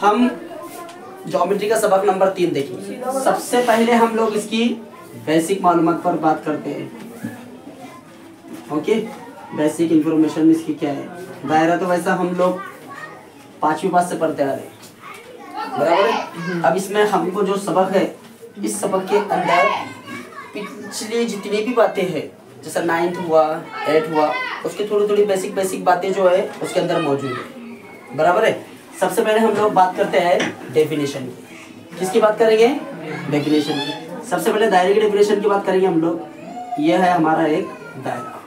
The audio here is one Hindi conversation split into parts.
हम ज्योमेट्री का सबक नंबर तीन देखेंगे सबसे पहले हम लोग इसकी बेसिक मालूम पर बात करते हैं। ओके बेसिक इंफॉर्मेशन इसकी क्या है? दायरा तो वैसा हम लोग पांचवी पास से पढ़ते आ रहे बराबर है? अब इसमें हमको जो सबक है, इस सबक के अंदर पिछली जितनी भी बातें हैं, जैसा नाइन्थ हुआ एट हुआ, उसकी थोड़ी थोड़ी बेसिक बेसिक बातें जो है, उसके अंदर मौजूद है। बराबर है? सबसे पहले हम लोग बात करते हैं डेफिनेशन की। किसकी बात करेंगे? डेफिनेशन की। सबसे पहले दायरे की डेफिनेशन की बात करेंगे हम लोग। यह है हमारा एक दायरा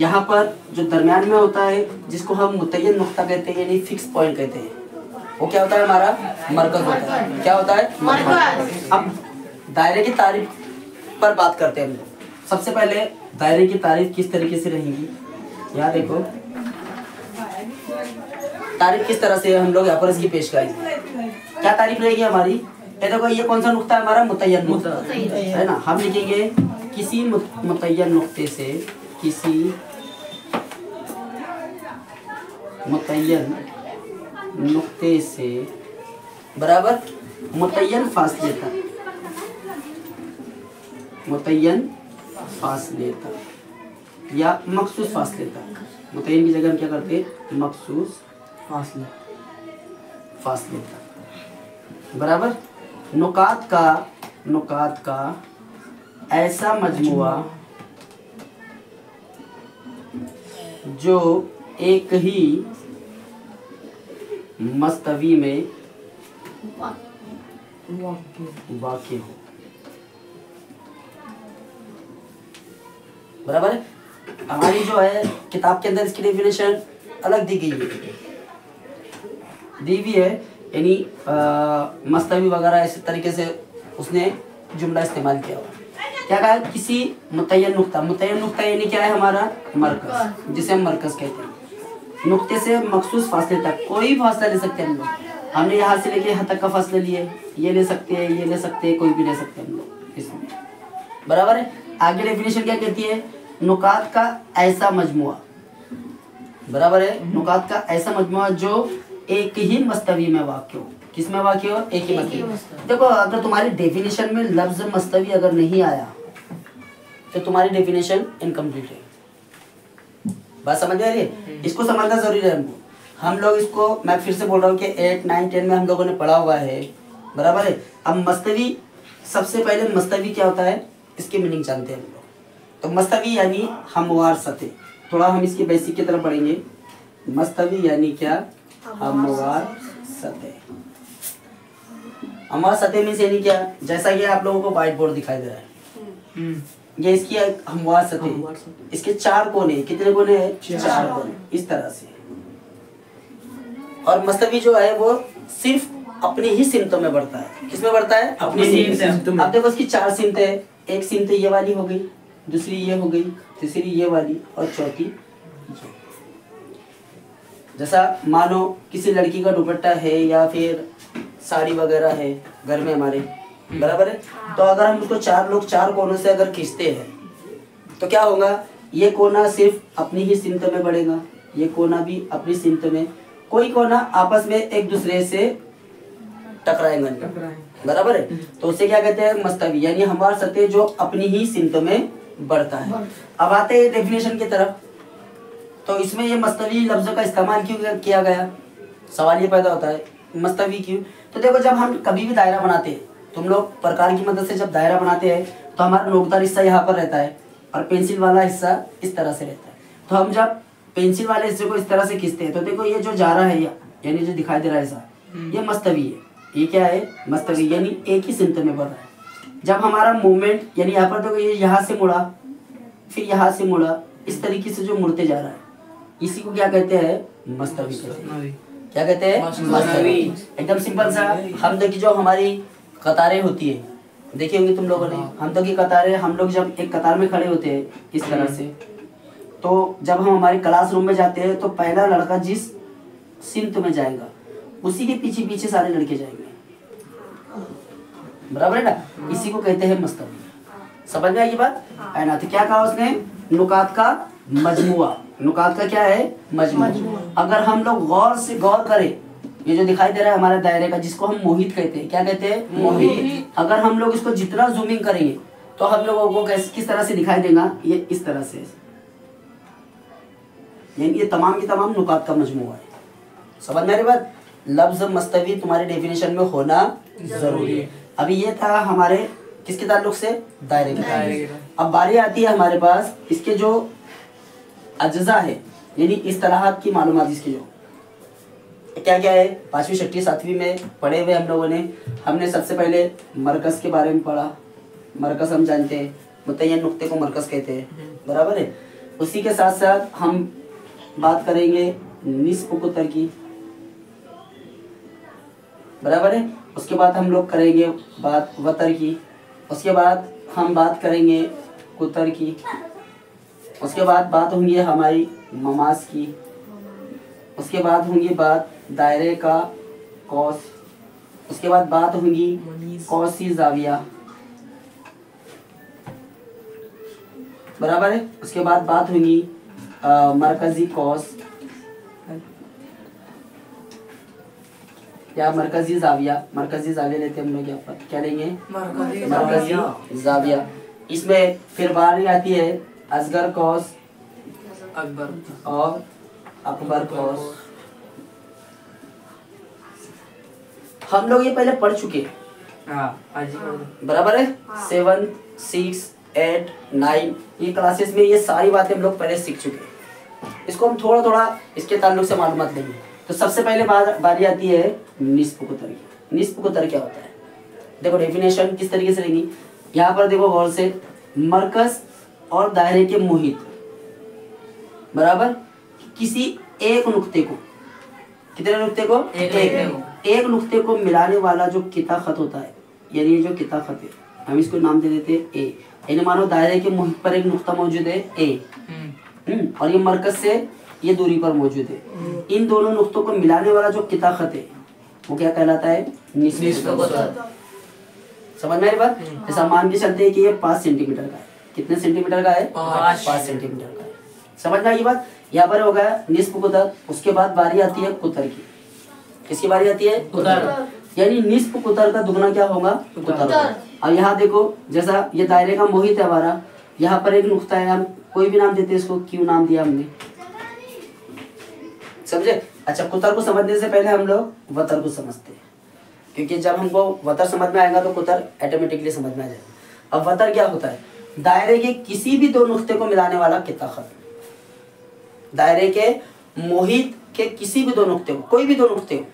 यहाँ पर जो दरमियान में होता है जिसको हम मुतयन नुक्ता कहते हैं यानी फिक्स पॉइंट कहते हैं वो क्या होता है हमारा? मरकज होता है। क्या होता है? मरकज। अब दायरे की तारीफ़ पर बात करते हैं हम लोग। सबसे पहले दायरे की तारीफ़ किस तरीके से रहेगी? यहाँ देखो। तारीफ़ किस तरह से हम लोग यहाँ पर इसकी पेश करेंगे क्या तारीफ़ रहेगी हमारी? ये देखो ये कौन सा नुकता है हमारा? मुतयन नुक्ता। है ना? हम लिखेंगे किसी मुत- मुतयन नुक्ते से किसी मुतयन नुक्ते से बराबर मुतयन फासले तक मुतयन फासले तक या मखसूस फासले तक मुतयन की जगह हम क्या करते हैं? मखसूस फासले। फासले बराबर? नुकात का नुकात का ऐसा मजमुआ जो एक ही मस्तवी में वाक़ हो। बराबर? है हमारी जो है किताब के अंदर इसकी डेफिनेशन अलग दी गई है। दी हुई है, यानी मस्तवी वगैरह इस तरीके से उसने जुमला इस्तेमाल किया हुआ। क्या कहा? किसी मुतयन नुकता। मुतयन नुकता यानी क्या है हमारा? मरकज, जिसे हम मरकज कहते हैं। नुकते से मखसूस फासले तक कोई फासला ले सकते हैं हम लोग। हमने यहाँ से लेके यहाँ तक का फासला लिए। ये ले सकते हैं, ये ले सकते हैं, कोई भी ले सकते हैं हम लोग। इसमें। बराबर है? आगे डेफिनेशन क्या कहती है? नुकात का ऐसा मजमुआ। बराबर है? नुकात का ऐसा मजमुआ जो एक ही मस्तवी में वाक्य हो। किसमें वाक्य हो? एक ही मस्तवी। देखो अगर तुम्हारी डेफिनेशन में लफ्ज मस्तवी अगर नहीं आया तो तुम्हारी डेफिनेशन इनकम्प्लीट है। बात समझ आ रही है? इसको समझना ज़रूरी है हमको। हम लोग इसको मैं फिर से बोल रहा हूँ कि एट नाइन टेन में हम लोगों ने पढ़ा हुआ है। बराबर है? अब मस्तवी सबसे पहले मस्तवी क्या होता है? इसकी मीनिंग जानते हैं। तो मस्तवी यानी हमवार सतह थोड़ा हम इसकी बेसिक की तरफ़ पढ़ेंगे मस्तवी यानी क्या? हमवार सतह हमवार सतह में से यानी क्या? जैसा ये आप लोगों को व्हाइट बोर्ड दिखाई दे रहा है। ये इसकी हमवार सतह। इसके चार कोने कितने कोने हैं? चार। कोने। इस तरह से। और मस्तवी जो है वो सिर्फ़ अपनी ही सिमतों में बढ़ता है। किसमें बढ़ता है? अपनी सिमत में। अब देखो इसकी चार सिमत है। एक सिमत ये वाली हो गई। दूसरी ये हो गई तीसरी ये वाली और चौथी। ये जैसा मानो किसी लड़की का दुपट्टा है या फिर साड़ी वगैरह है घर में हमारे बराबर है? तो अगर हम उसको चार लोग चार कोनों से अगर खींचते हैं तो क्या होगा? ये कोना सिर्फ़ अपनी ही सिमत में बढ़ेगा ये कोना भी अपनी सिमत में कोई कोना आपस में एक दूसरे से टकराएँगे बराबर है? तो उसे क्या कहते हैं? मस्तवी यानी हमारा सत्य जो अपनी ही सिमत में बढ़ता है। अब आते हैं डेफिनेशन की तरफ़। तो इसमें ये मस्तवी लफ्ज़ों का इस्तेमाल क्यों किया गया? सवाल ये पैदा होता है, मस्तवी क्यों? तो देखो, जब हम कभी भी दायरा बनाते हैं, तुम लोग प्रकार की मदद से जब दायरा बनाते हैं तो हमारा नोकदार हिस्सा यहाँ पर रहता है और पेंसिल वाला हिस्सा इस तरह से रहता है। तो हम जब पेंसिल वाले हिस्से को इस तरह से खींचते हैं तो देखो, ये जो जा रहा है, यानी जो दिखाई दे रहा है ऐसा, ये मस्तवी है। ये क्या है? मस्तवी, यानी एक ही सिमत में बढ़ रहा है। जब हमारा मूवमेंट यानी यहाँ पर देखो ये यहाँ से मुड़ा फिर यहाँ से मुड़ा इस तरीके से जो मुड़ते जा रहा है। इसी को क्या कहते हैं? मस्तवी कहते हैं। क्या कहते हैं? मस्तवी। एकदम सिंपल सा। हमद की जो हमारी कतारें होती है देखी होंगे तुम लोगों ने। हमद की कतारें हम लोग जब एक कतार में खड़े होते हैं इस तरह से तो जब हम हमारे क्लासरूम में जाते हैं तो पहला लड़का जिस सिंत में जाएगा उसी के पीछे पीछे सारे लड़के जाएँगे। बराबर है ना? इसी को कहते हैं मस्तवी समझ में आई ये बात? है। ना? तो क्या कहा उसने? नुकात का मजमुआ। नुकात का क्या है? मजमुआ। अगर हम लोग गौर से गौर करें ये जो दिखाई दे रहा है हमारे दायरे का जिसको हम मोहित कहते हैं क्या कहते हैं? मोहित। अगर हम लोग इसको जितना जूमिंग करेंगे तो हम लोगों को कैसे किस तरह से दिखाई देगा? ये इस तरह से। यानी ये तमाम की तमाम नुकात का मजमुआ है। समझ मेरी बात? लफ्ज मस्तवी तुम्हारे डेफिनेशन में होना ज़रूरी है। अभी ये था हमारे किसके ताल्लुक से? दायरे के दायरे। अब बारी आती है हमारे पास इसके जो अज्जा है यानी इस तरह की मालूम इसकी जो। क्या क्या है? पांचवी छठी सातवीं में पढ़े हुए हम लोगों ने। हमने सबसे पहले मरकज के बारे में पढ़ा। मरकज हम जानते हैं। मुतयन नुक्ते को मरकज कहते हैं। बराबर है? उसी के साथ साथ हम बात करेंगे निस्फ कुतर की। बराबर है? उसके बाद हम लोग करेंगे बात वतर की। उसके बाद हम बात करेंगे कुतर की। उसके बाद बात होंगी हमारी ममाज की। उसके बाद होंगी बात दायरे का कौस। उसके बाद बात होंगी कौसी जाविया। बराबर है? उसके बाद बात होंगी मरकजी कौस। या मरकजी जाविया मरकजी जाविया लेते हम लोग यहाँ पर। क्या लेंगे? मरकजी मरकजी जाविया। इसमें फिर बारी आती है असगर कौस अकबर। और अकबर कौस। हम लोग ये पहले पढ़ चुके हैं। हाँ बराबर है? सेवन सिक्स एट नाइन ये क्लासेस में ये सारी बातें हम लोग पहले सीख चुके हैं। इसको हम थोड़ा थोड़ा इसके ताल्लुक से मालूम लेंगे। तो सबसे पहले बार, आती है निस्फ कुतर की। निस्फ कुतर क्या होता है? देखो डेफिनेशन किस तरीके से लेंगी यहाँ पर देखो गौर से मरकज और दायरे के मुहित। बराबर? किसी एक नुक्ते को। कितने नुक्ते को? एक एक, नुक्ते एक नुक्ते को मिलाने वाला जो किता खत होता है यानी जो किता खत है हम इसको नाम दे देते हैं ए। यानी मानो दायरे के मुहित पर एक नुक्ता मौजूद है ए। हम्म, और ये मरकज से ये दूरी पर मौजूद है। इन दोनों नुकतों को मिलाने वाला जो किता खत है वो क्या कहलाता है। समझ में बात? जैसा मान के चलते हैं कि ये पाँच सेंटीमीटर का है। कितने सेंटीमीटर का है? पाँच। सेंटीमीटर का है। समझ में आई ये बात? यहाँ पर हो गया निस्फ कुतर उसके बाद बारी आती है कुतर की। किसकी बारी आती है? कुतर। यानी निस्फ कुतर का दुगना क्या होगा? कुतर। अब यहाँ देखो जैसा ये दायरे का मोहित है हमारा यहाँ पर एक नुकता है हम कोई भी नाम देते हैं इसको क्यों नाम दिया हमने? समझे अच्छा कुतर को समझने से पहले हम लोग वतर को समझते हैं। क्योंकि जब हमको वतर समझ में आएगा तो कुतर ऑटोमेटिकली समझ में आ जाएगा। अब वतर क्या होता है? दायरे के किसी भी दो नुक्ते को मिलाने वाला किता खत दायरे के मोहित के किसी भी दो नुक्ते को कोई भी दो नुक्ते हो।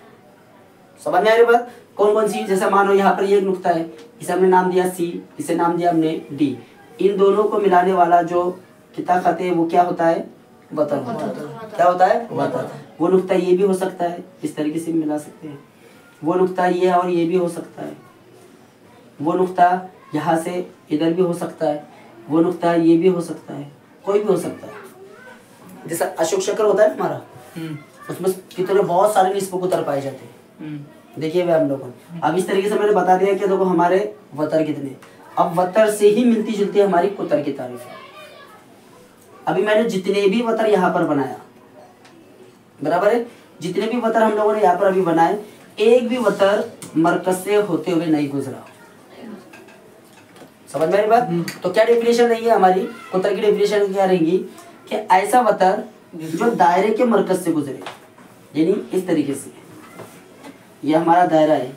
समझ में आ रही बात? कौन कौन सी जैसे मानो यहाँ पर ये एक नुक्ता है इसे हमने नाम दिया सी इसे नाम दिया हमने डी। इन दोनों को मिलाने वाला जो किता खत है वो क्या होता है? वतर क्या होता है? वतर वो नुकता ये भी हो सकता है इस तरीके से भी मिला सकते हैं। वो नुकता ये और ये भी हो सकता है। वो नुकता यहाँ से इधर भी हो सकता है वो नुकता ये भी हो सकता है कोई भी हो सकता है। जैसा अशोक चक्र होता है ना हमारा उसमें कितने बहुत सारे निस्पों को उतर पाए जाते हैं। देखिए वे हम लोगों ने अब इस तरीके से मैंने बता दिया कि देखो हमारे वतर कितने। अब वतर से ही मिलती जुलती हमारी कुतर की तारीफ़ है। अभी मैंने जितने भी वतर यहाँ पर बनाया बराबर है? जितने भी वतर हम लोगों ने यहाँ पर अभी बनाए एक भी वतर मरकज से होते हुए नहीं गुजरा। समझ में बात? तो क्या डेफिनेशन रहेगी हमारी? कुतर की डेफिनेशन क्या रहेगी? कि ऐसा वतर जो दायरे के मरकज से गुजरे। यानी इस तरीके से। ये हमारा दायरा है।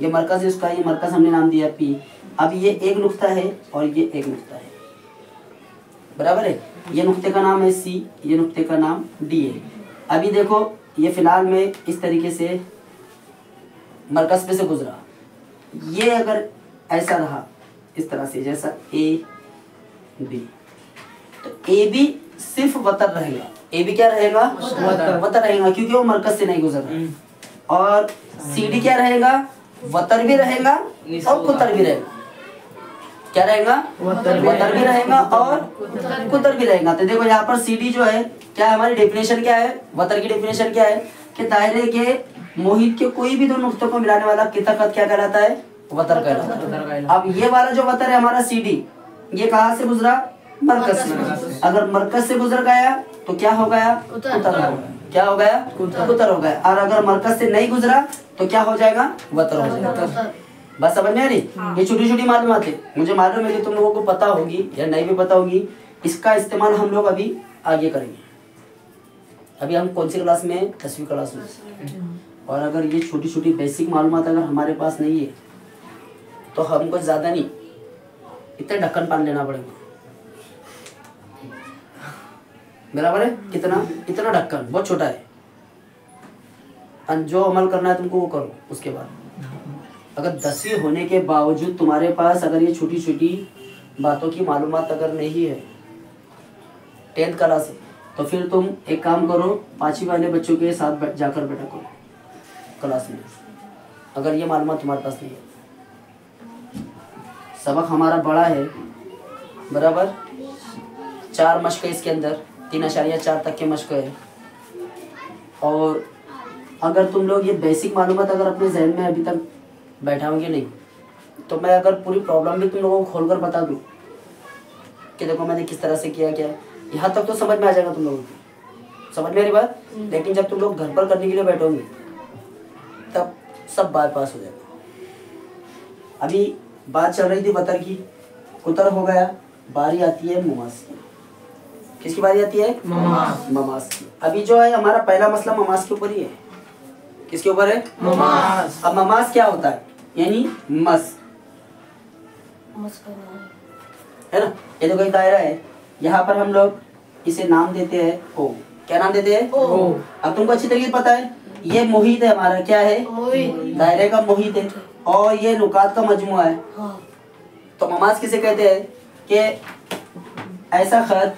ये मरकज है उसका ये मरकज हमने नाम दिया पी अब ये एक नुकता है और ये एक नुकता है। बराबर है? ये नुकते का नाम है सी ये नुकते का नाम डी है। अभी देखो ये फ़िलहाल में इस तरीके से मरकज पे से गुजरा। ये अगर ऐसा रहा इस तरह से जैसा ए बी तो ए बी सिर्फ़ वतर रहेगा। ए बी क्या रहेगा? वतर। वतर रहेगा क्योंकि वो मरकज से नहीं गुजर रहा। और सी डी क्या रहेगा? वतर भी रहेगा और कुतर भी रहेगा। क्या रहेगा? वतर भी वतर भी रहेगा। और कुतर भी रहेगा। तो देखो यहाँ पर सी डी जो है क्या है हमारी डेफिनेशन क्या है? वतर की डेफिनेशन क्या है? कि दायरे के मोहित के कोई भी दो नुक्तों को मिलाने वाला किताकत क्या कहलाता है? वतर कहलाता है। अब ये वाला जो वतर है हमारा सी डी ये कहाँ से गुजरा? मरकज से अगर मरकज से गुजर गया तो क्या हो गया? उतर। उतर हो क्या हो गया? उतर। हो गया। और अगर मरकज से नहीं गुजरा तो क्या हो जाएगा? वतर हो जाएगा। बस समझ में आ रही? ये छोटी छोटी मालूम है मुझे मालूम है कि तुम लोगों को पता होगी या नहीं भी पता होगी इसका इस्तेमाल हम लोग अभी आगे करेंगे। अभी हम कौन सी क्लास में हैं? दसवीं क्लास में। और अगर ये छोटी छोटी बेसिक मालूमात अगर हमारे पास नहीं है तो हमको ज़्यादा नहीं, इतने ढक्कन पान लेना पड़ेगा। बराबर है? कितना? इतना ढक्कन, बहुत छोटा है। और जो अमल करना है तुमको वो करो, उसके बाद। अगर दसवीं होने के बावजूद तुम्हारे पास अगर ये छोटी छोटी बातों की मालूम अगर नहीं है टेंथ क्लास है तो फिर तुम एक काम करो, पाँचवीं वाले बच्चों के साथ बैठ, जाकर बैठा करो क्लास में। अगर ये मालूम तुम्हारे पास नहीं है। सबक हमारा बड़ा है, बराबर? चार मश्क है इसके अंदर, तीन अशारिया चार तक के मश्क है। और अगर तुम लोग ये बेसिक मालूमात अगर अपने जहन में अभी तक बैठा बैठाओगे नहीं तो मैं अगर पूरी प्रॉब्लम भी तुम लोगों को खोलकर बता दूँ कि देखो मैंने किस तरह से किया क्या यहाँ तक तो समझ में आ जाएगा तुम लोगों को। समझ में आ बात? लेकिन जब तुम लोग घर पर करने के लिए बैठोगे तब सब बाईपास हो जाएगा। अभी बात चल रही थी बतर की। कुतर हो गया बारी आती है मुमास। की किसकी बारी आती है? ममास। ममास। की अभी जो है हमारा पहला मसला ममास के ऊपर ही है। किसके ऊपर है? ममास। अब ममास क्या होता है? यानी मस। है ना? ये तो कोई दायरा है। यहाँ पर हम लोग इसे नाम देते हैं ओ। क्या नाम देते हैं? ओ। अब तुमको अच्छी तरीके से पता है ये मोहित है हमारा। क्या है? दायरे का मोहित है। और ये नुकात का मजमुआ है। तो ममाज किसे कहते हैं? कि ऐसा खत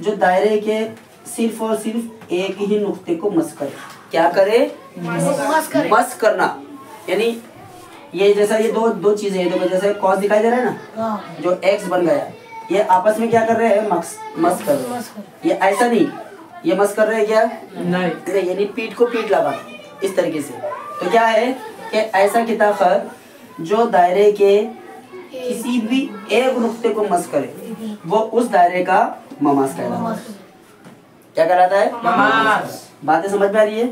जो दायरे के सिर्फ़ और सिर्फ़ एक ही नुक्ते को मस करे। क्या करे? मस करे। मस करना। यानी ये जैसा ये दो दो चीज़ें हैं। देखो जैसे कॉस दिखाई दे रहा है ना? जो एक्स बन गया। ये आपस में क्या कर रहे हैं? मस मस कर रहे ये ऐसा नहीं। ये मस कर रहे हैं क्या? नहीं। नहीं, यानी पीठ को पीठ लगा। इस तरीके से। तो क्या है कि ऐसा किताब जो दायरे के किसी भी एक नुक्ते को मस करे। वो उस दायरे का ममास कहलाता है। क्या कहलाता है? ममास। बातें समझ में आ रही है।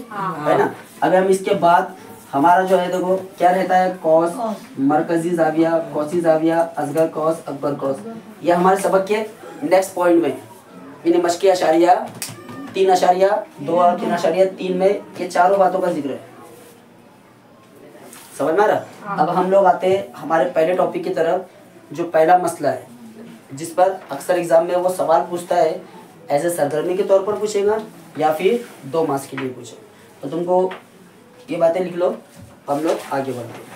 है ना? अगर हम इसके बाद हमारा जो है देखो क्या रहता है? कॉस मरकजी जाविया कौसी जाविया असगर कौस अकबर कौस। ये हमारे सबक के नेक्स्ट पॉइंट में। यानी मशकी अशारिया तीन अशारिया दो और तीन अशारिया तीन में ये चारों बातों का ज़िक्र है। समझ में रहा? अब हम लोग आते हैं हमारे पहले टॉपिक की तरफ़ जो पहला मसला है जिस पर अक्सर एग्ज़ाम में वो सवाल पूछता है एज ए सरगर्मी के तौर पर पूछेगा या फिर दो मास के लिए पूछेगा। तो तुमको ये बातें लिख लो हम लोग आगे बढ़ते हैं।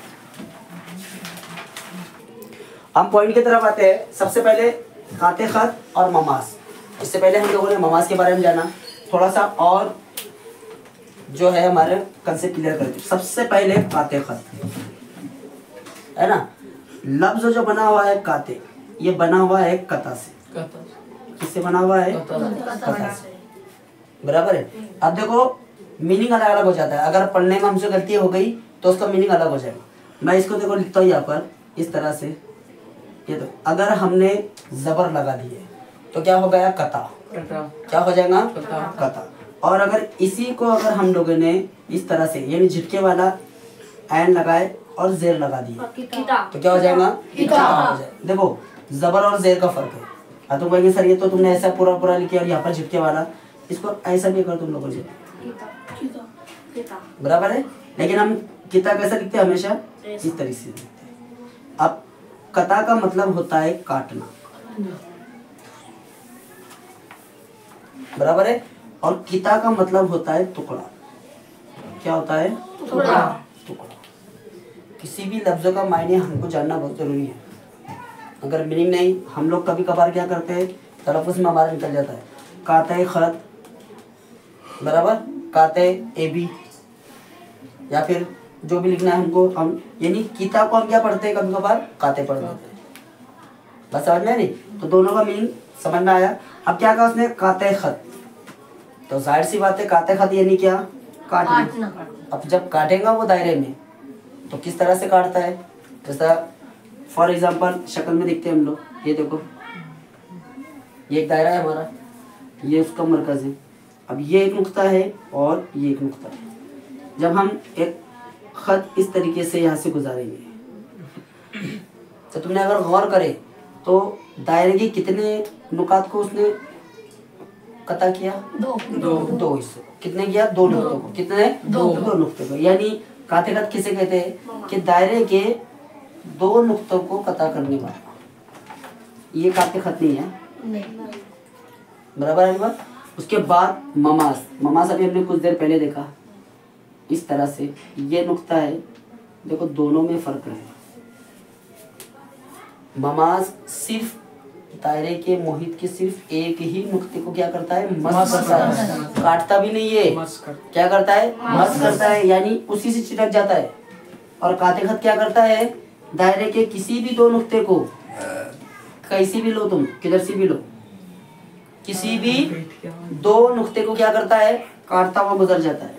हम पॉइंट की तरफ़ आते हैं। सबसे पहले खाते खत और ममास इससे पहले हम लोगों ने ममास के बारे में जाना। थोड़ा सा और जो है हमारे कंसेप्ट क्लियर करते सबसे पहले काते खत। है ना? लफ्ज जो बना हुआ है काते ये बना हुआ है कता से। किससे बना हुआ है? कथा से। बराबर है? अब देखो मीनिंग अलग अलग हो जाता है। अगर पढ़ने में हमसे गलती हो गई तो उसका मीनिंग अलग हो जाएगा। मैं इसको देखो लिखता हूँ यहाँ पर इस तरह से। ये तो अगर हमने जबर लगा दिए तो क्या हो गया? कता। क्या हो जाएगा? कता। कता। और अगर इसी को अगर हम लोगों ने इस तरह से यानी झटके वाला एन लगाए और जेर लगा दिए तो क्या हो जाएगा। हो। देखो जबर और जेर का फ़र्क है। हाँ तो कहेंगे सर ये तो तुमने ऐसा पूरा पूरा लिखा और यहाँ पर झटके वाला। इसको ऐसा भी कर तुम लोगों से। बराबर है? लेकिन हम किता कैसा लिखते हैं हमेशा? इस तरीके से लिखते हैं। अब कता का मतलब होता है काटना। बराबर है? और किता का मतलब होता है टुकड़ा। क्या होता है? टुकड़ा। टुकड़ा। किसी भी लफ्ज़ का मायने हमको जानना बहुत ज़रूरी है। अगर मीनिंग नहीं हम लोग कभी कभार क्या करते हैं? तलफ़ुज़ में हमारा निकल जाता है। काते खत बराबर? काते ए बी या फिर जो भी लिखना है हमको हम यानी किताब को हम क्या पढ़ते हैं कभी कभार? काते पढ़ लेते हैं। बस समझ में रही? तो दोनों का मीनिंग समझ में आया। अब क्या कहा उसने? काते खत। तो ज़ाहिर सी बात है काते खत यानी क्या? काटना। काटना अब जब काटेगा वो दायरे में तो किस तरह से काटता है? जैसा फॉर एग्ज़ाम्पल शक्ल में देखते हैं हम लोग। ये देखो। ये एक दायरा है हमारा। ये उसका मरकज है। अब ये एक नुकता है और ये एक नुकता है। जब हम एक खत इस तरीके से यहाँ से गुजारेंगे। तो तुमने अगर गौर करे तो दायरे के कितने नुकात को उसने कता किया? दो। दो। दो हिस्से कितने किया? दो नुक्तों को। कितने? दो। दो नुक्तों को। यानी काते खत किसे कहते हैं? कि दायरे के दो नुकतों को कता करने वाला ये काते खत नहीं है। नहीं। बराबर है बात? उसके बाद ममास। ममास अभी हमने कुछ देर पहले देखा। इस तरह से ये नुकता है देखो दोनों में फ़र्क है। ममास सिर्फ़ दायरे के मोहित के सिर्फ़ एक ही नुक्ते को क्या करता है? मस मस करता है। काटता भी नहीं है। क्या करता है? मस करता है यानी उसी से चिटक जाता है। और काते खत क्या करता है? दायरे के किसी भी दो नुक्ते को कैसी भी लो तुम किधर से भी लो किसी भी दो नुक्ते को क्या करता है? काटता हुआ गुजर जाता है।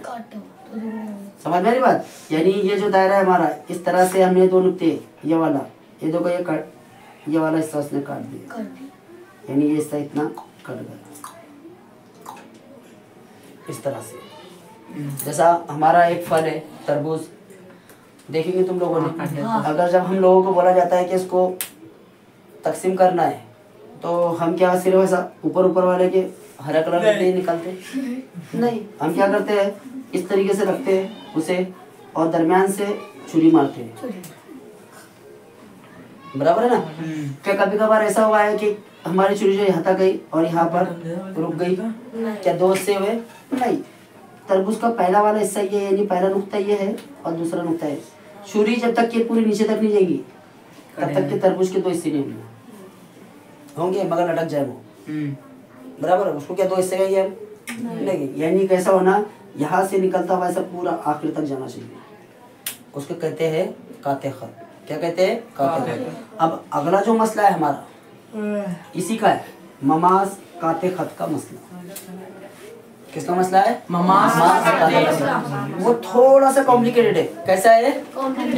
समझ में बात? यानी ये जो दायरा है हमारा इस तरह से हमने दो नुक्ते ये वाला ये देखो ये कट ये वाला हिस्सा उसने काट दिया। यानी ये हिस्सा इतना कट गया। इस तरह से। जैसा हमारा एक फल है तरबूज। देखेंगे तुम लोगों ने। हाँ। अगर जब हम लोगों को बोला जाता है कि इसको तकसीम करना है तो हम क्या सिर्फ़ ऐसा ऊपर ऊपर वाले के हरा कलर करते ही निकालते नहीं हम क्या करते हैं? इस तरीके से रखते हैं उसे और दरमियान से छुरी मारते हैं। बराबर है ना? क्या कभी कभार ऐसा हुआ है कि हमारी छुरी जो यहाँ तक गई और यहाँ पर रुक गई? क्या दो हिस्से हुए? नहीं। तरबूज का पहला वाला हिस्सा ये है यानी पहला नुकता ये है और दूसरा नुकता है छुरी जब तक ये पूरी नीचे तक नहीं जाएगी तब तक के तरबूज के दो हिस्से नहीं होंगे। होंगे मगर लटक जाए वो। बराबर है उसको क्या दो हिस्से गई है नहीं। यानी कैसा होना यहाँ से निकलता हुआ ऐसा पूरा आखिर तक जाना चाहिए। उसको कहते हैं काते खत क्या कहते हैं? काते खत अब अगला जो मसला है हमारा इसी का है ममाज काते खत का मसला। किसका मसला है? का। वो थोड़ा सा कॉम्प्लिकेटेड है। कैसा है?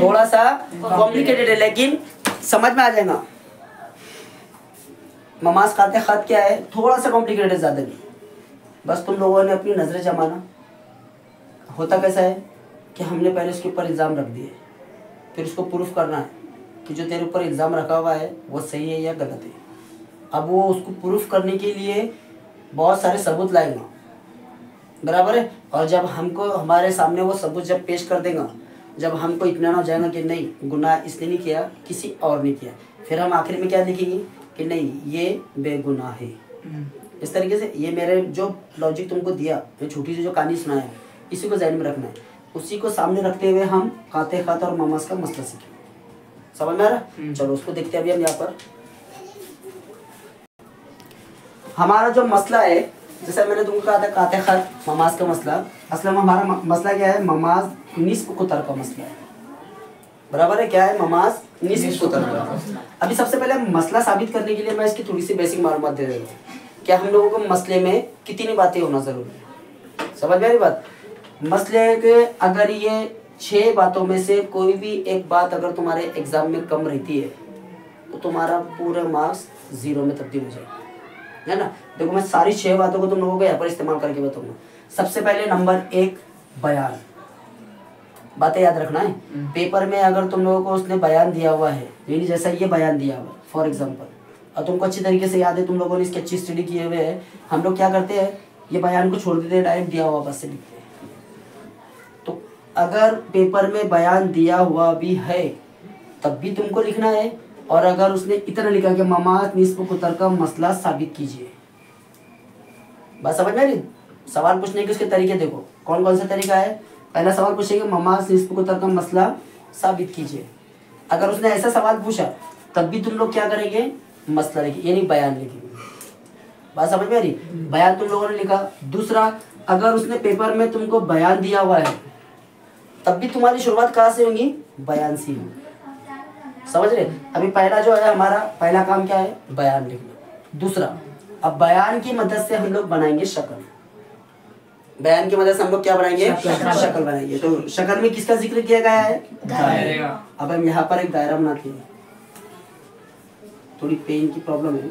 थोड़ा सा कॉम्प्लिकेटेड है लेकिन समझ में आ जाएगा। ममाज खाते खत क्या है? थोड़ा सा कॉम्प्लिकेटेड ज़्यादा नहीं बस तुम लोगों ने अपनी नज़रें जमाना। होता कैसा है कि हमने पहले उसके ऊपर इल्ज़ाम रख दिए। फिर उसको प्रूफ करना है कि जो तेरे ऊपर इल्ज़ाम रखा हुआ है, वो सही है या गलत है। अब वो उसको प्रूफ करने के लिए बहुत सारे सबूत लाएगा। बराबर है? और जब हमको, हमारे सामने वो सबूत जब पेश कर देगा, जब हमको इतना हो जाएगा कि नहीं, गुनाह इसने नहीं किया, किसी और ने किया। फिर हम आखिर में क्या लिखेंगे? कि नहीं ये बेगुनाह है। इस तरीके से ये मेरे जो लॉजिक तुमको दिया जो छोटी सी जो कहानी सुनाया इसी को जहन में रखना है। उसी को सामने रखते हुए हम खाते खाते और ममाज का मसला सीखेंगे समझ में आ रहा चलो उसको देखते हैं अभी हम यहाँ पर। हमारा जो मसला है जैसे मैंने तुमको कहा था काते खत ममाज का मसला। असल में हमारा मसला क्या है? ममाज निस्फ कुतर का मसला है। बराबर है क्या है का अभी सबसे पहले मसला साबित करने के लिए मैं इसकी थोड़ी सी बेसिक मालूम दे देता हूँ। क्या हम लोगों को मसले में कितनी बातें होना ज़रूरी है? समझ में बात? मसले के अगर ये छह बातों में से कोई भी एक बात अगर तुम्हारे एग्ज़ाम में कम रहती है तो तुम्हारा पूरा मार्क्स ज़ीरो में तब्दील हो जाएगा। है ना? देखो मैं सारी छह बातों को तुम लोगों को यहाँ पर इस्तेमाल करके बताऊँगा। सबसे पहले नंबर एक बयान। बातें याद रखना है। पेपर में अगर तुम लोगों को उसने बयान दिया हुआ है यानी जैसा ये बयान दिया हुआ है फॉर एग्ज़ाम्पल और तुमको अच्छी तरीके से याद है तुम लोगों ने इसकी अच्छी स्टडी किए हुए है हम लोग क्या करते हैं ये बयान को छोड़ देते हैं डायरेक्ट दिया हुआ बस से लिखते हैं। तो अगर पेपर में बयान दिया हुआ भी है तब भी तुमको लिखना है और अगर उसने इतना लिखा कि ममाज निस्फ कुतर का मसला साबित कीजिए। बात समझ में सवाल पूछने के उसके तरीके देखो कौन कौन सा तरीका है? पहला सवाल पूछेंगे ममाज कुतर का मसला साबित कीजिए। अगर उसने ऐसा सवाल पूछा, तब भी तुम लोग क्या करेंगे? मसला लिखेंगे, यानी बयान लिखेंगे। बात समझ में आ रही? बयान तुम लोगों ने लिखा। दूसरा, अगर उसने पेपर में तुमको बयान दिया हुआ है, तब भी तुम्हारी शुरुआत कहाँ से होगी? बयान से होगी। समझ रहे? अभी पहला जो है हमारा, पहला काम क्या है? बयान लिखना। दूसरा, अब बयान की मदद से हम लोग बनाएँगे शक्ल। बयान की मदद से हम लोग क्या बनाएँगे? शक्ल बनाएँगे। तो शक्ल में किसका ज़िक्र किया गया है? अब हम यहाँ पर एक दायरा बनाते हैं। थोड़ी पेन की प्रॉब्लम है।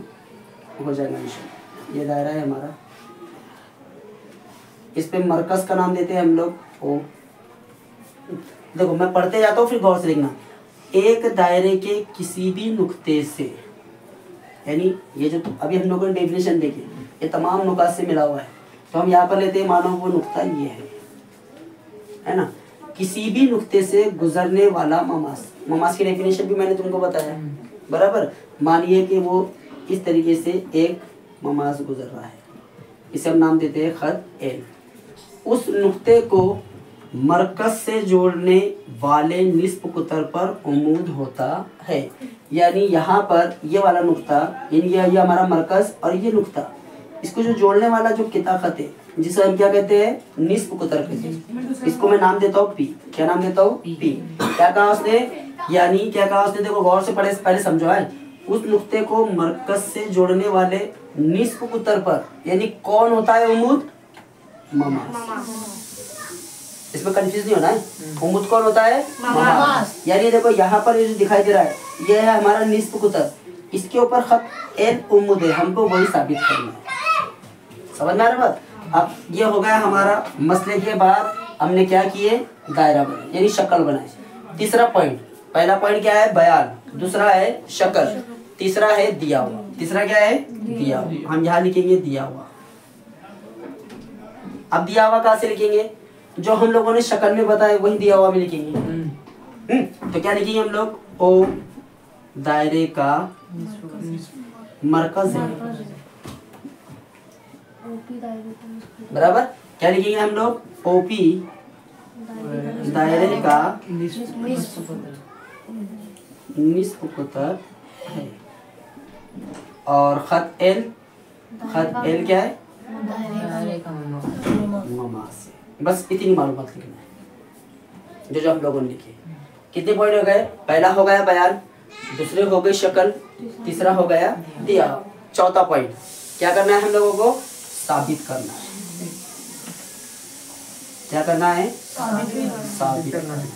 हो जाएगा निशान ये दायरा है हमारा। इस पे मरकज का नाम देते हैं हम लोग। ओ। देखो मैं पढ़ते जाता हूँ फिर गौर से देखना। एक दायरे के किसी भी नुक्ते से यानी ये जो अभी हम लोगों ने डेफिनेशन देखी ये तमाम नुकात से मिला हुआ है। तो हम यहाँ पर लेते हैं मानो वो नुकता ये है। है ना? किसी भी नुक्ते से गुजरने वाला ममास। ममास की डेफिनेशन भी मैंने तुमको बताया। बराबर? मानिए कि वो इस तरीके से एक ममास गुजर रहा है। इसे हम नाम देते हैं खत एल। उस नुक्ते को मरकज से जोड़ने वाले निस्फ कुतर पर उमूद होता है। यानी यहाँ पर ये वाला नुक्ता यानी ये हमारा मरकज और ये नुक्ता। इसको जो जोड़ने वाला जो किताखत है, जिसे हम क्या कहते हैं? निस्फ कुतर कहते हैं। इसको मैं नाम देता हूँ पी क्या नाम देता हूँ? पी क्या कहा उसने? यानी क्या कहा उसने? देखो, गौर से पढ़े, पहले समझो, है। उस नुक्ते को मरकज से जोड़ने वाले निस्फ कुतर पर, यानी कौन होता है उमूद ममास। इसमें कंफ्यूज नहीं होना, है। उमुद कौन होता है? ममास। यानी देखो, यहाँ पर ये जो दिखाई दे रहा है, ये है हमारा निस्फ कुतर इसके ऊपर खत एल उमुद है, हमको वही साबित करना है। समझ में आ रहा बात? अब ये हो गया हमारा मसले के बाद हमने क्या किए? दायरा बनाए यानी शक्ल बनाए तीसरा पॉइंट पहला पॉइंट क्या है? बयान। दूसरा है शक्ल। तीसरा है दिया हुआ। तीसरा क्या है? दिया हुआ। हम यहाँ लिखेंगे दिया हुआ। अब दिया हुआ कहाँ से लिखेंगे? जो हम लोगों ने शक्ल में बताया वही दिया हुआ में लिखेंगे। हम्म, तो क्या लिखेंगे हम लोग? ओ दायरे का मरकज है ओपी दायरे का निस्फ बराबर? क्या लिखेंगे हम लोग? ओपी दायरे का निस्फ कुतर है। और खत एल? खत एल क्या है? बस इतनी मालूम लिखना है। जो जो हम लोगों ने लिखी। कितने पॉइंट हो गए? पहला हो गया बयान दूसरे हो गए शक्ल तीसरा हो गया दिया। चौथा पॉइंट क्या करना है हम लोगों को? साबित करना है। क्या करना है? साबित करना है।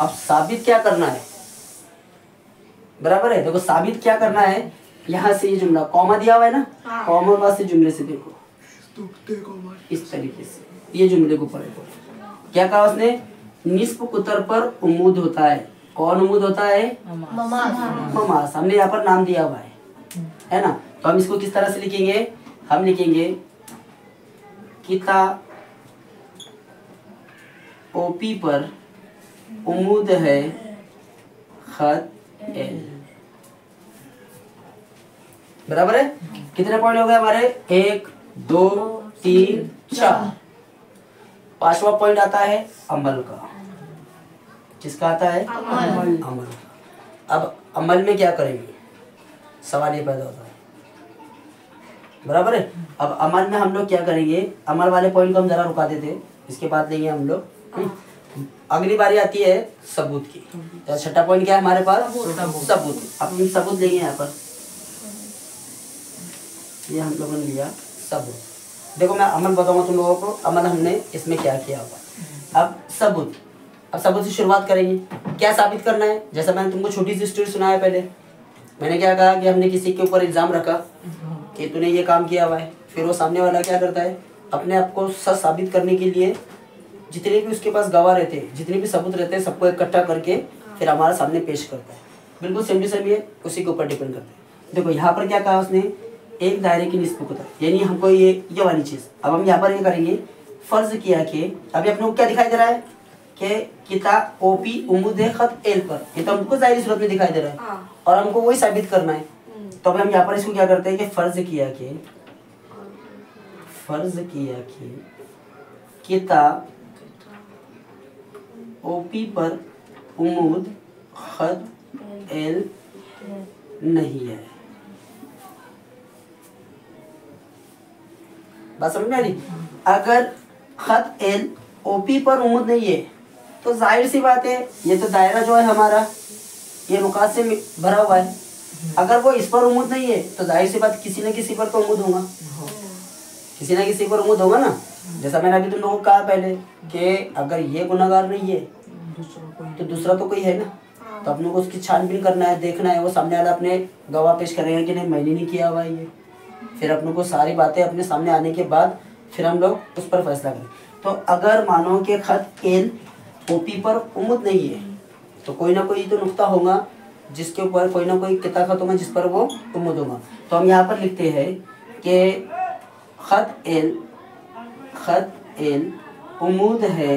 अब साबित क्या करना है? बराबर है? देखो साबित क्या करना है? यहाँ से ये जुमला कॉमा दिया हुआ है ना? कॉमा बाद से जुमले से देखो। इस तरीके से। ये जुमले को पढ़ो क्या कहा उसने? निस्फ कुतर पर उमूद होता है। कौन उमूद होता है? ममास। हमने यहाँ पर नाम दिया हुआ है। है ना? तो हम इसको किस तरह से लिखेंगे? हम लिखेंगे किता ओपी पर उमूद है खत एल। बराबर है? कितने पॉइंट हो गए हमारे? एक दो तीन चार। पांचवा पॉइंट आता है अमल का। किसका आता है? अमल। अमल। अब अमल में क्या करेंगे? सवाल ये पैदा होता है। बराबर है? अब अमल में हम लोग क्या करेंगे? अमल वाले पॉइंट को हम जरा रुका देते इसके बाद लेंगे हम लोग हम्म। अगली बारी आती है सबूत की। तो छठा पॉइंट क्या है हमारे पास? सबूत। अब हम सबूत लेंगे यहाँ पर। ये हम लोगों ने लिया सबूत। देखो मैं अमल बताऊँगा तुम लोगों को अमल हमने इसमें क्या किया हुआ। अब सबूत। अब सबूत से शुरुआत करेंगे। क्या साबित करना है? जैसा मैंने तुमको छोटी सी स्टोरी सुनाया पहले। मैंने क्या कहा कि हमने किसी के ऊपर इल्ज़ाम रखा। कि तूने ये काम किया हुआ है। फिर वो सामने वाला क्या करता है? अपने आप को सच साबित करने के लिए जितने भी उसके पास गवाह रहते हैं जितने भी सबूत रहते हैं सबको इकट्ठा करके फिर हमारे सामने पेश करता है। बिल्कुल सेम टू सेम ये उसी के ऊपर डिपेंड करता है। देखो यहाँ पर क्या कहा उसने? एक दायरे की निस्बत है यानी हमको ये ये वाली चीज़। अब हम यहाँ पर ये करेंगे। फ़र्ज़ किया कि अभी अपने को क्या दिखाई दे रहा है? कि किता ओपी उमुद खत एल पर। ये तो हमको ज़ाहिर सूरत में दिखाई दे रहा है। और हमको वही साबित करना है। तो हम यहाँ पर इसको क्या करते हैं कि फ़र्ज़ किया कि, फ़र्ज़ किया कि किता ओपी पर उमुद, खत, एल नहीं है। बात समझ में आ रही? अगर खत, एल ओपी पर उमूद नहीं है तो ज़ाहिर सी बात है, ये तो दायरा जो है हमारा, ये से भरा हुआ है। अगर वो इस पर उमुद नहीं है तो ज़ाहिर सी बात किसी न किसी पर तो उमुद होगा। किसी ना किसी पर उमुद होगा ना? जैसा मैंने अभी तुम लोगों को कहा पहले कि अगर ये गुनागार नहीं है तो दूसरा तो कोई है ना? तो अपने को उसकी छानबीन करना है देखना है वो सामने वाला अपने गवाह पेश करेगा कि नहीं मैंने नहीं किया हुआ ये। फिर अपनों को सारी बातें अपने सामने आने के बाद फिर हम लोग उस पर फैसला करें। तो अगर मानो कि खत एल ओपी पर उम्मीद नहीं है तो कोई ना कोई तो नुक्ता होगा। जिसके ऊपर कोई ना कोई किता खत होगा जिस पर वो उम्मीद होगा। तो हम यहाँ पर लिखते हैं कि खत एल खत एल उमूद है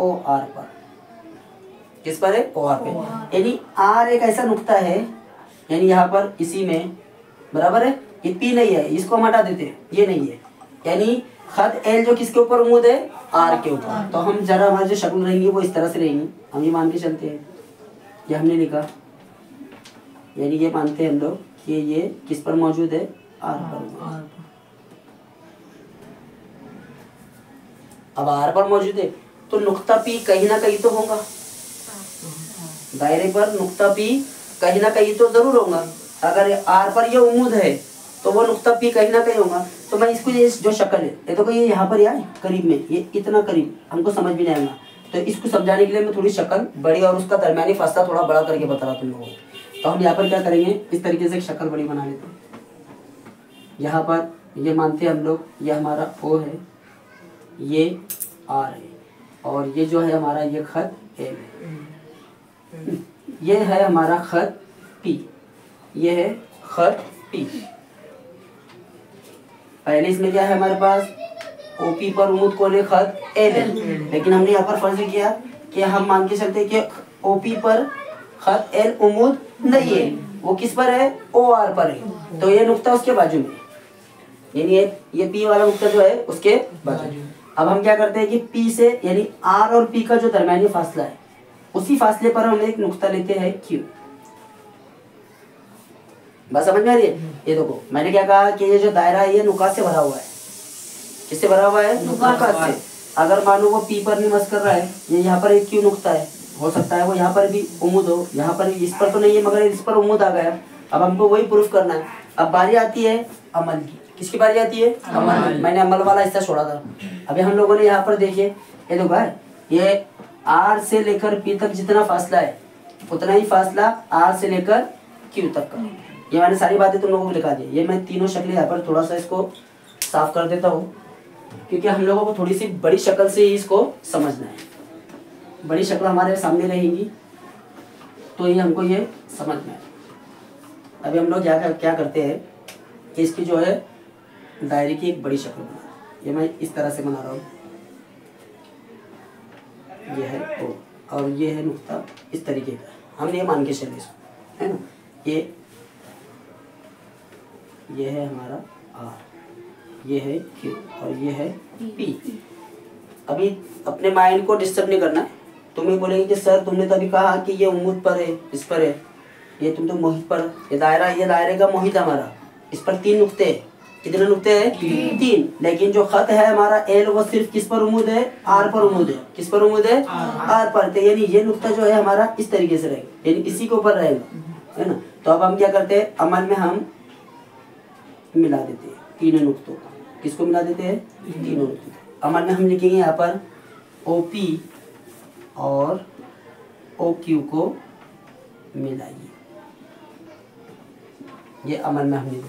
ओ आर पर। किस पर है? ओ आर पे। यानी आर एक ऐसा नुकता है यानी यहाँ पर इसी में बराबर है? ये पी नहीं है इसको हम हटा देते हैं। ये नहीं है। यानी खत एल जो किसके ऊपर उमूद है? आर के ऊपर। तो हम जरा हमारी जो शक्ल रहेंगी वो इस तरह से रहेंगी। हम ये मान के चलते हैं। ये हमने लिखा। यानी ये मानते हैं हम लोग कि ये किस पर मौजूद है? आर पर अब आर पर मौजूद है तो नुक्ता पी कहीं ना कहीं तो होगा। दायरे पर नुक्ता पी कहीं ना कहीं तो ज़रूर होगा। अगर आर पर ये उमूद है तो वो नुक्ता पी कहीं ना कहीं होगा। तो मैं इसको ये जो शक्ल है ये तो ये यहाँ पर यार करीब में ये इतना करीब हमको समझ भी नहीं आएगा तो इसको समझाने के लिए मैं थोड़ी शक्ल बड़ी और उसका दरमियानी फासला थोड़ा बड़ा करके बता रहा तुम लोगों को। तो हम यहाँ पर क्या करेंगे? इस तरीके से एक शक्ल बड़ी बना लेते हैं। यहाँ पर ये मानते हैं हम लोग, ये हमारा ओ है, ये आर है, और ये जो है हमारा ये खत एल है। ये है हमारा खत पी, ये है खत पी। पहले इसमें क्या है हमारे पास? ओपी पर उमुद कौन है खत एल है लेकिन हमने यहाँ पर फ़र्ज़ किया कि हम मान के चलते कि ओपी पर खत एल उमुद नहीं है। वो किस पर है? ओ आर पर है। तो ये नुकता उसके बाजू में। यानी ये ये पी वाला नुक्ता जो है, उसके बाजू में। अब हम क्या करते हैं कि पी से, यानी आर और पी का जो दरमियानी फासला है, उसी फासले पर हम एक नुकता लेते हैं क्यू। बस समझ में आ रही है? ये देखो, मैंने क्या कहा कि ये जो दायरा है, ये नुकात से भरा हुआ है। किससे भरा हुआ है? नुकात से अगर मानो वो पी पर निमस कर रहा है ये यहाँ पर एक क्यू नुक्ता है? हो सकता है वो यहाँ पर भी उम्मीद हो यहाँ पर इस पर तो नहीं है मगर इस पर उम्मीद आ गया अब हमको वही प्रूफ करना है। अब बारी आती है अमल की। किसकी बारी आती है? अमल। मैंने अमल वाला हिस्सा छोड़ा था। अभी हम लोगों ने यहाँ पर देखिए ये देखो भाई ये आर से लेकर पी तक जितना फासला है उतना ही फासला आर से लेकर क्यू तक का। ये मैंने सारी बातें तुम लोगों को लिखा दी। ये मैं तीनों शक्लें यहाँ पर थोड़ा सा इसको साफ़ कर देता हूँ। क्योंकि हम लोगों को थोड़ी सी बड़ी शक्ल से ही इसको समझना है। बड़ी शक्ल हमारे सामने रहेगी तो ये हमको ये समझ में आए अभी हम लोग क्या क्या करते हैं कि इसकी जो है दायरे की एक बड़ी शक्ल बना ये मैं इस तरह से बना रहा हूँ। ये है ओ और ये है नुकता इस तरीके का। हमने ये मान के चले इसको, है ना? ये ये है हमारा आर। ये है क्यू और ये है पी अभी अपने माइंड को डिस्टर्ब नहीं करना। है तुम्हें बोलेंगे कि सर तुमने तो अभी कहा कि ये उमूद पर है इस पर है। ये तुम तो मोहित पर ये दायरा ये दायरे का मोहित हमारा। इस पर तीन नुक्ते हैं। कितने नुक्ते हैं? तीन। लेकिन जो खत है हमारा एल वो सिर्फ़ किस पर उमूद है? आर पर उमूद है। किस पर उमूद है? आर पर। तो यानी ये नुक्ता जो है हमारा इस तरीके से रहेगा। यानी इसी के ऊपर रहेगा। है ना? तो अब हम क्या करते हैं? अमल में हम मिला देते हैं। तीनों नुकतों को। किसको मिला देते हैं? तीनों को। में हम लिखेंगे यहाँ पर ओ पी और ओ क्यू को मिलाइए। ये अमल में हमने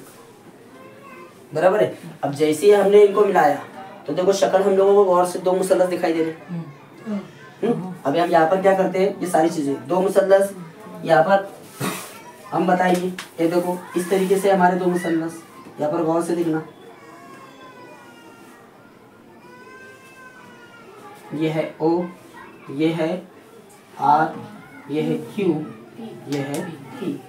बराबर है? अब जैसे ही हमने इनको मिलाया तो देखो शक्ल हम लोगों को गौर से दो मुसलस दिखाई दे रहे हम्म? अभी हम यहाँ पर क्या करते हैं? ये सारी चीज़ें। दो मुसलस यहाँ पर हम बताएँगे। ये देखो इस तरीके से हमारे दो मुसलस। यहाँ पर गौर से लिखना ये है ओ ये है आर ये है क्यू ये है पी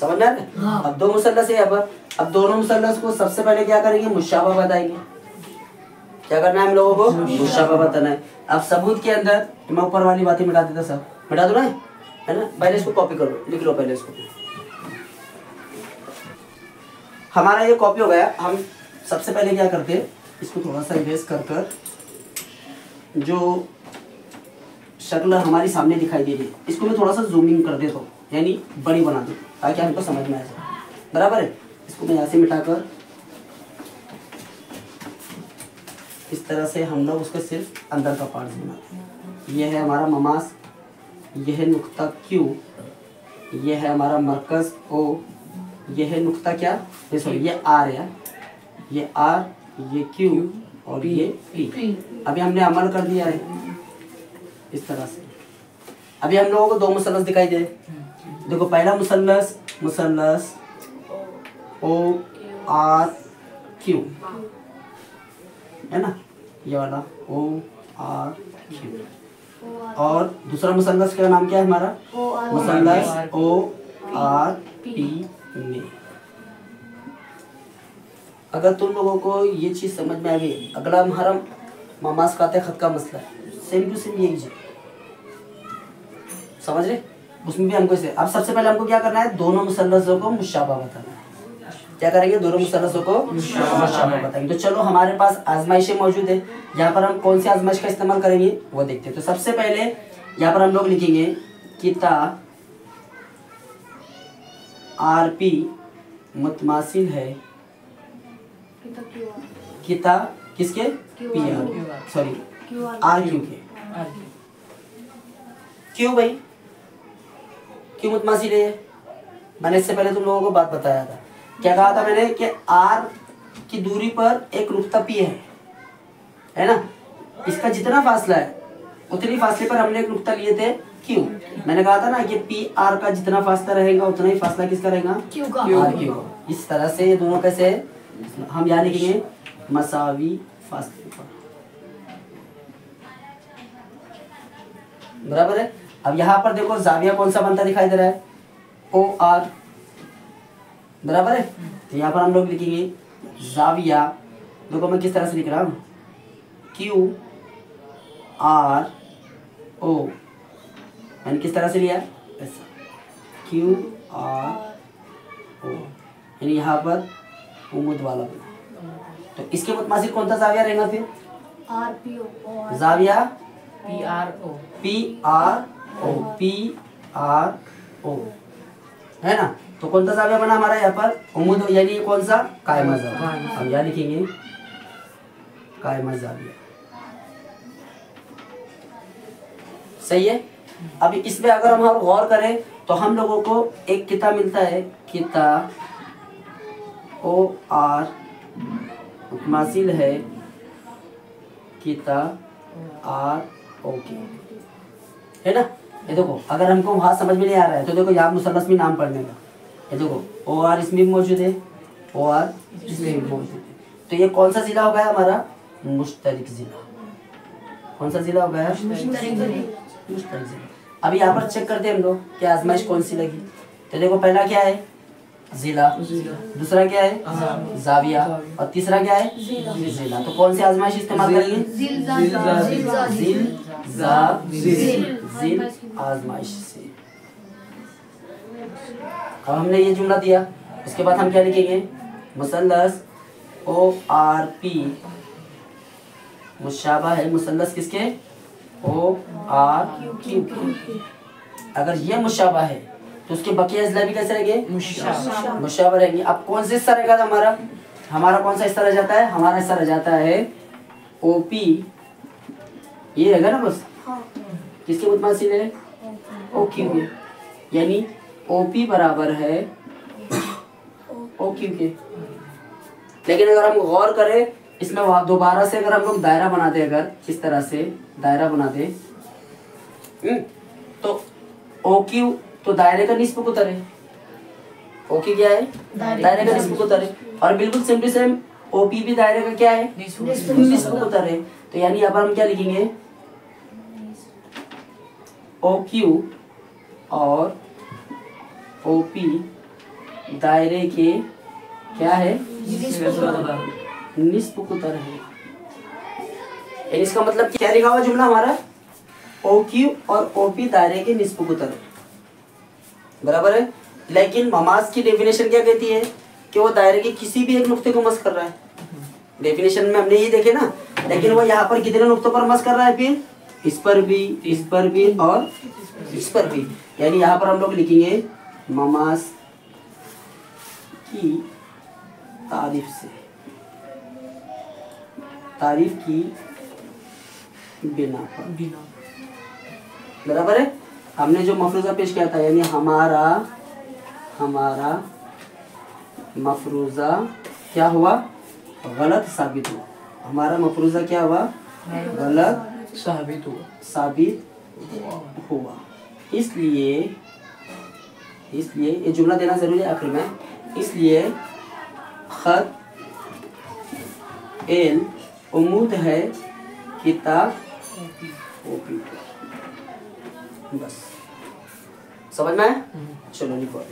समझ में आ अब दो मुसलस है पर अब दोनों मुसलस को सबसे पहले क्या करेंगे? मुशाबा बताएँगे। क्या करना है हम लोगों को? मुशाबा बताना है। अब सबूत के अंदर मैं ऊपर वाली बातें मिटा देता सब। मिटा दो ना? है ना? पहले इसको कॉपी करो। लिख लो पहले इसको। हमारा ये कॉपी हो गया। हम सबसे पहले क्या करते? हैं इसको थोड़ा सा इरेज कर कर, जो शक्ल हमारी सामने दिखाई दे रही है, इसको मैं थोड़ा सा जूमिंग कर देता हूँ, यानी बड़ी बना दूँ, ताकि हमको समझ में आ जाए बराबर है? इसको मैं यहाँ से मिटाकर इस तरह से हम लोग उसको सिर्फ़ अंदर का पार्ट बनाते हैं। ये है हमारा ममास यह है नुक्ता क्यू यह है हमारा मरकज ओ यह है नुक्ता क्या? सॉरी ये आर है ये आर ये क्यू और ये पी अभी हमने अमल कर दिया है। इस तरह से। अभी हम लोगों को दो मुसलस दिखाई दे। देखो पहला मुसलस मुसलस ओ आर क्यू है ना? ये वाला ओ आर क्यू और दूसरा मुसलस का नाम क्या है हमारा? मुसलस ओ आर पी अगर तुम लोगों को ये चीज़ समझ में आ गई अगला हमारा ममाज काते खत का मसला है। सेम टू सेम यही चीज़। समझ रहे? उसमें भी हमको इसे अब सबसे पहले हमको क्या करना है? दोनों मुसलसों को मुशाबा बताना है। क्या करेंगे? दोनों मुसलसों को मुशाबा बताएँगे। तो चलो हमारे पास आजमाइशें मौजूद है। यहाँ पर हम कौन सी आजमाइश का इस्तेमाल करेंगे? वो देखते हैं। तो सबसे पहले यहाँ पर हम लोग लिखेंगे किता आर पी मुतमासिल है। किता किसके? Q P R. R sorry R? R Q K. क्यों भाई? क्यों मुतमासिल है मैंने इससे पहले तुम लोगों को बात बताया था। क्या कहा था मैंने कि आर की दूरी पर एक नुकता पी है? है ना? इसका जितना फासला है उतनी फासले पर हमने एक नुकता लिए थे। क्यू? मैंने कहा था ना कि पी आर का जितना फासला रहेगा उतना ही फासला किसका रहेगा? क्यू का? आर क्यू का। इस तरह से ये दोनों कैसे है हम यहाँ लिखेंगे मसावी फासले पर बराबर है? अब यहाँ पर देखो जाविया कौन सा बनता दिखाई दे रहा है? O R. बराबर है? तो यहाँ पर हम लोग लिखेंगे जाविया। देखो मैं किस तरह से लिख रहा हूँ। Q R O. मैंने किस तरह से लिया? ऐसा। Q R O. यानी यहाँ पर उमुद वाला। तो इसके मुतमासिल कौन सा जाविया रहेगा फिर? R P O जाविया? P R O P R O P R O है ना? तो कौन सा जाविया बना हमारा यहाँ पर? उमुद यानी ये कौन सा? कायमा जाविया। अब यहाँ लिखेंगे। कायमा जाविया। सही है? अब इसमें अगर हम और गौर करें तो हम लोगों को एक किताब मिलता है किता ओ आर मासिल है किता आर ओके है ना? ये देखो अगर हमको वहाँ समझ में नहीं आ रहा है तो देखो यहाँ मुसलस में नाम पढ़ने का। ये देखो ओ आर इसमें भी मौजूद है ओ आर इसमें भी मौजूद है। तो ये कौन सा जिला हो गया हमारा? मुश्तरिक जिला। कौन सा जिला हो गया मुश्तरिक जिला। अब यहाँ पर चेक करते हैं हम लोग कि आजमाइश कौन सी लगी। तो देखो पहला क्या है? जिला दूसरा क्या है जाविया और तीसरा क्या है जिला तो कौन सी आजमाइश इस्तेमाल करेंगे आजमाइश से अब हमने ये जुमला दिया उसके बाद हम क्या लिखेंगे मुसलस ओ आर पी मुशाबा है मुसलस किसके ओ आर क्यू अगर ये मुशाबा है तो उसके बकिया अजला भी कैसे रहेंगे? मुशाबा रहेंगे। अब कौन सा हिस्सा रहेगा हमारा? हमारा कौन सा हिस्सा रह जाता है? हमारा हिस्सा रह जाता है ओपी ये रहेगा ना बस? हाँ। किसके मुतमासिल है ओ क्यू के। यानी ओपी बराबर है ओ क्यू के। लेकिन अगर हम गौर करें इसमें दोबारा से अगर हम लोग दायरा बनाते अगर इस तरह से दायरा बनाते हम्म, तो ओ क्यू तो दायरे का कुतर है ओ क्यू है? दायरे का कुतर है और बिल्कुल टू सेम ओ पी भी दायरे का क्या है? कुतर है तो यानी यहाँ पर हम क्या लिखेंगे? ओ क्यू और ओ पी दायरे के क्या है? निस्ब कुतर है इसका मतलब क्या? लिखा हुआ जुमला हमारा? ओ क्यू और ओ पी दायरे के निस्ब कुतर है बराबर है? लेकिन ममाज की डेफिनेशन क्या कहती है? कि वो दायरे के किसी भी एक नुक्ते को मस कर रहा है। डेफिनेशन में हमने ये देखे ना लेकिन वो यहाँ पर कितने नुक्तों पर मस कर रहा है फिर? इस पर भी इस पर भी और इस पर भी। यानी यहाँ पर हम लोग लिखेंगे ममाज की तारीफ़ से। तारीफ़ की बिना पर। बराबर है? हमने जो मफरूजा पेश किया था यानी हमारा हमारा मफरूज़ा क्या हुआ? गलत साबित हुआ। हमारा मफरूज़ा क्या हुआ? गलत साबित हुआ। साबित हुआ। इसलिए इसलिए ये जुमला देना ज़रूरी है आखिर में। इसलिए खत एल उम्मीद है किताब कॉपी बस। समझ में आया? चलो लिखो।